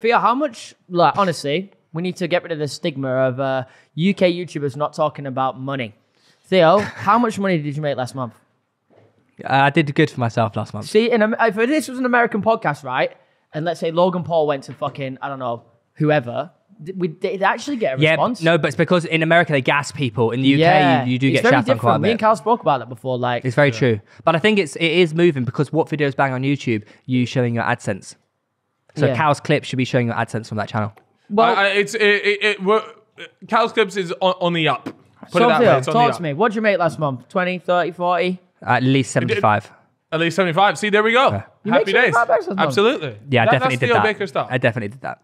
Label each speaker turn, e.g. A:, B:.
A: Theo, how much? Like, honestly, we need to get rid of the stigma of uh, UK YouTubers not talking about money. Theo, how much money did you make last month?
B: I did good for myself last month.
A: See, in, Am- if this was an American podcast, right? And let's say Logan Paul went to fucking I don't know whoever, we did actually get a
B: Yeah,
A: response?
B: no, but it's because in America they gas people. In the UK,
A: yeah,
B: you, you do
A: it's
B: get
A: very
B: on
A: different.
B: quite a
A: Me and
B: bit.
A: Carl spoke about that before. Like,
B: It's very true, but I think it's it is moving because what videos bang on YouTube? You showing your AdSense. So
A: Yeah.
B: Cal's clip should be showing your AdSense from that channel.
A: well,
C: I, I, it's it, it, it we're, Cal's clips is on, on the up. Put
A: so
C: it that way. It's on the
A: talk
C: up.
A: to me. What did you make last month? 20, 30, 40?
B: At least seventy five.
C: At least seventy five. See, there we go.
A: You
C: Happy days.
A: 75 bucks a month?
C: Absolutely.
B: Yeah, I definitely
C: that's
B: did that.
C: Baker stuff.
B: I definitely did that.